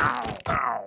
ow, ow.